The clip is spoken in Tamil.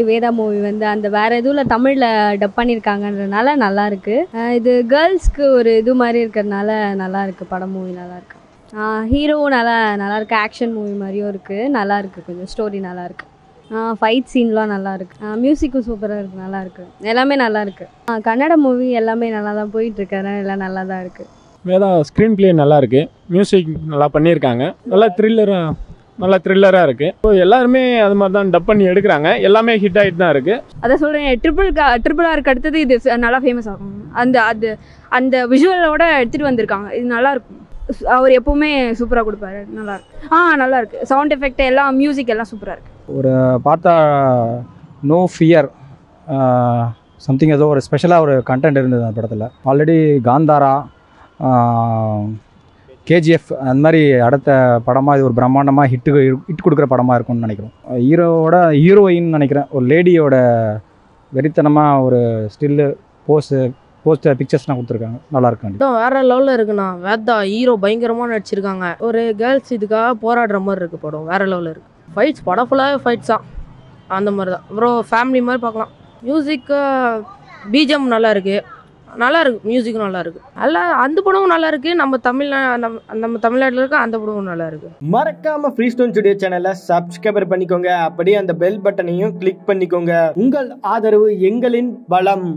வேதா மூவி வந்து அந்த வேற எதுவும் தமிழில் டப் பண்ணியிருக்காங்கன்றனால நல்லா இருக்கு இது கேர்ள்ஸ்க்கு ஒரு இது மாதிரி இருக்கிறதுனால நல்லா இருக்கு படம் மூவி நல்லா இருக்கு ஹீரோவும் நல்லா நல்லா இருக்கு ஆக்ஷன் மூவி மாதிரியும் இருக்கு. நல்லா இருக்கு கொஞ்சம் ஸ்டோரி நல்லா இருக்கு ஃபைட் சீன்லாம் நல்லா இருக்கு மியூசிக்கும் சூப்பராக இருக்கு நல்லா இருக்கு. எல்லாமே நல்லா இருக்கு கன்னட மூவி எல்லாமே நல்லா தான் போயிட்டு இருக்கு எல்லாம் நல்லா தான் இருக்கு. வேதா ஸ்க்ரீன் பிளே நல்லா இருக்கு மியூசிக் நல்லா பண்ணியிருக்காங்க நல்லா த்ரில்லராக நல்லா த்ரில்லராக இருக்குது இப்போ எல்லாருமே அது மாதிரி தான் டப் பண்ணி எடுக்கிறாங்க. எல்லாமே ஹிட் ஆகிட்டு தான் இருக்குது அதை சொல்கிறேன் ட்ரிபிள் ட்ரிபிள் ஆருக்கு அடுத்தது இது நல்லா ஃபேமஸ் ஆகும். அந்த அது அந்த விஷுவலோட எடுத்துகிட்டு வந்திருக்காங்க. இது நல்லா இருக்கும். ஸ்- அவர் எப்பவுமே சூப்பராக கொடுப்பாரு. நல்லா இருக்கு. ஆ நல்லா இருக்கு. சவுண்ட் எஃபெக்ட் எல்லாம் மியூசிக் எல்லாம் சூப்பராக இருக்கு. ஒரு பார்த்தா நோ ஃபியர் சம்திங் ஏதோ ஒரு ஸ்பெஷலாக ஒரு கண்டென்ட் இருந்தது அந்த படத்தில். ஆல்ரெடி காந்தாரா கேஜிஎஃப் அந்த மாதிரி அடுத்த படமாக இது ஒரு பிரம்மாண்டமாக ஹிட்டு ஹிட் கொடுக்குற படமாக இருக்கும்னு நினைக்கிறோம். ஹீரோவோட ஹீரோயின் நினைக்கிறேன். ஒரு லேடியோட வெறித்தனமாக ஒரு ஸ்டில்லு போஸு போஸ்டர் பிக்சர்ஸ்லாம் கொடுத்துருக்காங்க. நல்லா இருக்கு வேற லெவலில் இருக்குண்ணா. வேதா ஹீரோ பயங்கரமாக நடிச்சிருக்காங்க. ஒரு கேர்ள்ஸ் இதுக்காக போராடுற மாதிரி இருக்கு படம். வேற லெவலில் இருக்கு. ஃபைட்ஸ் படம் ஃபுல்லாகவே ஃபைட்ஸ் தான். அந்த மாதிரி தான். அப்புறம் ஃபேமிலி மாதிரி பார்க்கலாம். மியூசிக்கு பிஜிஎம் நல்லா இருக்குது நல்லா இருக்கு மியூசிக்கும் நல்லா இருக்கு நல்லா அந்த படமும் நல்லா இருக்கு நம்ம தமிழ்நா நம்ம நம்ம தமிழ்நாட்டில் இருக்க அந்த படமும் நல்லா இருக்கு மறக்காம ஃப்ரீ ஸ்டோன் ஸ்டுடியோ சேனலை சப்ஸ்கிரைபர் பண்ணிக்கோங்க. அப்படியே அந்த பெல் பட்டனையும் கிளிக் பண்ணிக்கோங்க. உங்கள் ஆதரவு எங்களின் பலம்.